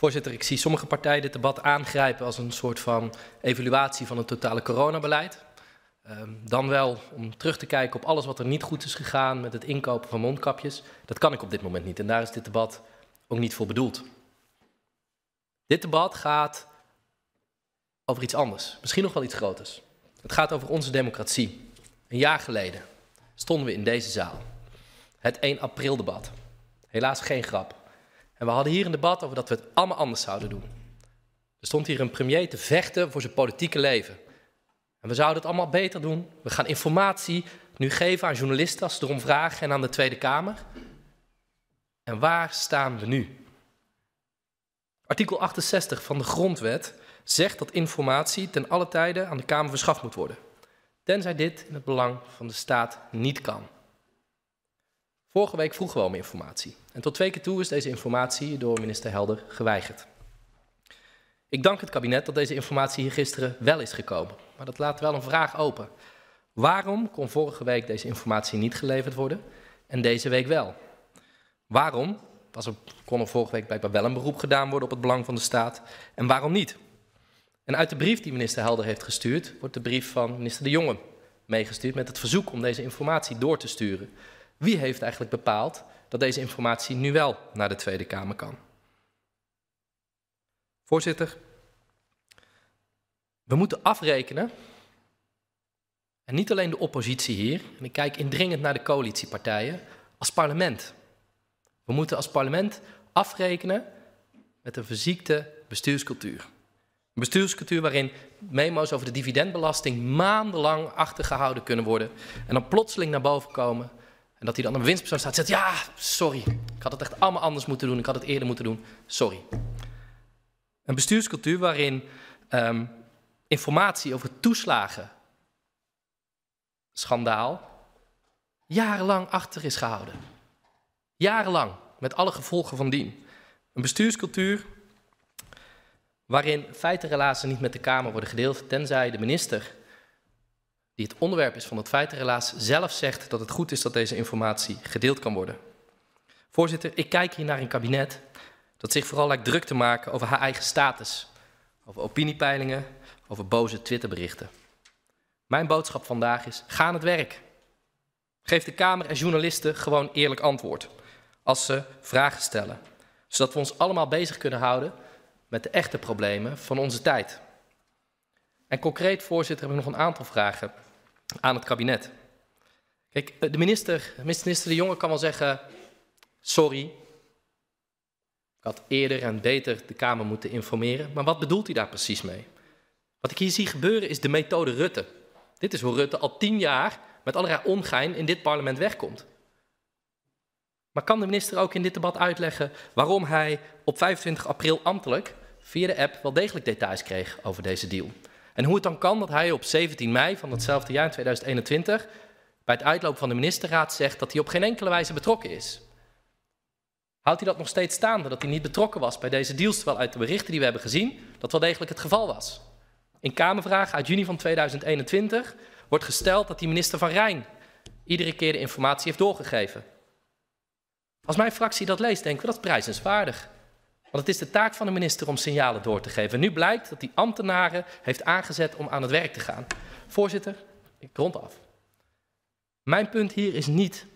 Voorzitter, ik zie sommige partijen dit debat aangrijpen als een soort van evaluatie van het totale coronabeleid. Um, dan wel om terug te kijken op alles wat er niet goed is gegaan met het inkopen van mondkapjes. Dat kan ik op dit moment niet en daar is dit debat ook niet voor bedoeld. Dit debat gaat over iets anders, misschien nog wel iets groters. Het gaat over onze democratie. Een jaar geleden stonden we in deze zaal. Het 1 april debat. Helaas geen grap. En we hadden hier een debat over dat we het allemaal anders zouden doen. Er stond hier een premier te vechten voor zijn politieke leven. En we zouden het allemaal beter doen. We gaan informatie nu geven aan journalisten als ze erom vragen en aan de Tweede Kamer. En waar staan we nu? Artikel 68 van de Grondwet zegt dat informatie ten alle tijde aan de Kamer verschaft moet worden. Tenzij dit in het belang van de staat niet kan. Vorige week vroegen we om informatie. En tot twee keer toe is deze informatie door minister Helder geweigerd. Ik dank het kabinet dat deze informatie hier gisteren wel is gekomen. Maar dat laat wel een vraag open. Waarom kon vorige week deze informatie niet geleverd worden en deze week wel? Waarom was er, kon er vorige week blijkbaar wel een beroep gedaan worden op het belang van de staat en waarom niet? En uit de brief die minister Helder heeft gestuurd, wordt de brief van minister De Jonge meegestuurd met het verzoek om deze informatie door te sturen. Wie heeft eigenlijk bepaald dat deze informatie nu wel naar de Tweede Kamer kan? Voorzitter, we moeten afrekenen, en niet alleen de oppositie hier, en ik kijk indringend naar de coalitiepartijen, als parlement. We moeten als parlement afrekenen met een verziekte bestuurscultuur. Een bestuurscultuur waarin memo's over de dividendbelasting maandenlang achtergehouden kunnen worden en dan plotseling naar boven komen en dat hij dan een winstpersoon staat en zegt, ja, sorry, ik had het echt allemaal anders moeten doen, ik had het eerder moeten doen, sorry. Een bestuurscultuur waarin um, informatie over toeslagen, schandaal, jarenlang achter is gehouden. Jarenlang, met alle gevolgen van dien. Een bestuurscultuur waarin feitenrelazen niet met de Kamer worden gedeeld, tenzij de minister, die het onderwerp is van het feitenrelaas, zelf zegt dat het goed is dat deze informatie gedeeld kan worden. Voorzitter, ik kijk hier naar een kabinet dat zich vooral lijkt druk te maken over haar eigen status, over opiniepeilingen, over boze Twitterberichten. Mijn boodschap vandaag is: ga aan het werk. Geef de Kamer en journalisten gewoon eerlijk antwoord als ze vragen stellen, zodat we ons allemaal bezig kunnen houden met de echte problemen van onze tijd. En concreet, voorzitter, heb ik nog een aantal vragen aan het kabinet. Kijk, de minister, minister De Jonge kan wel zeggen: sorry, ik had eerder en beter de Kamer moeten informeren. Maar wat bedoelt hij daar precies mee? Wat ik hier zie gebeuren is de methode Rutte. Dit is hoe Rutte al tien jaar met allerlei ongein in dit parlement wegkomt. Maar kan de minister ook in dit debat uitleggen waarom hij op 25 april ambtelijk via de app wel degelijk details kreeg over deze deal? En hoe het dan kan dat hij op 17 mei van hetzelfde jaar, 2021, bij het uitlopen van de ministerraad zegt dat hij op geen enkele wijze betrokken is. Houdt hij dat nog steeds staande, dat hij niet betrokken was bij deze deals, terwijl uit de berichten die we hebben gezien, dat wel degelijk het geval was? In Kamervraag uit juni van 2021 wordt gesteld dat die minister van Rijn iedere keer de informatie heeft doorgegeven. Als mijn fractie dat leest, denken we dat prijzenswaardig. Want het is de taak van de minister om signalen door te geven. En nu blijkt dat die ambtenaren heeft aangezet om aan het werk te gaan. Voorzitter, ik rond af. Mijn punt hier is niet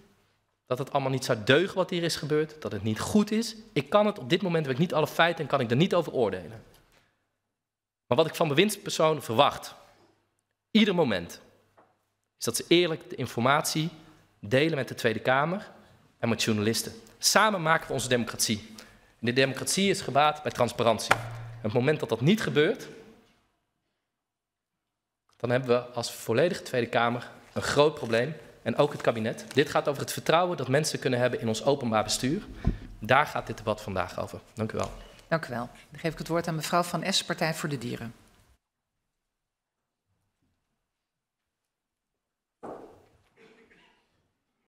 dat het allemaal niet zou deugen wat hier is gebeurd, dat het niet goed is. Ik kan het op dit moment, heb ik niet alle feiten en kan ik er niet over oordelen. Maar wat ik van bewindspersonen verwacht, ieder moment, is dat ze eerlijk de informatie delen met de Tweede Kamer en met journalisten. Samen maken we onze democratie. De democratie is gebaat bij transparantie. En het moment dat dat niet gebeurt, dan hebben we als volledige Tweede Kamer een groot probleem. En ook het kabinet. Dit gaat over het vertrouwen dat mensen kunnen hebben in ons openbaar bestuur. Daar gaat dit debat vandaag over. Dank u wel. Dank u wel. Dan geef ik het woord aan mevrouw Van Es, Partij voor de Dieren.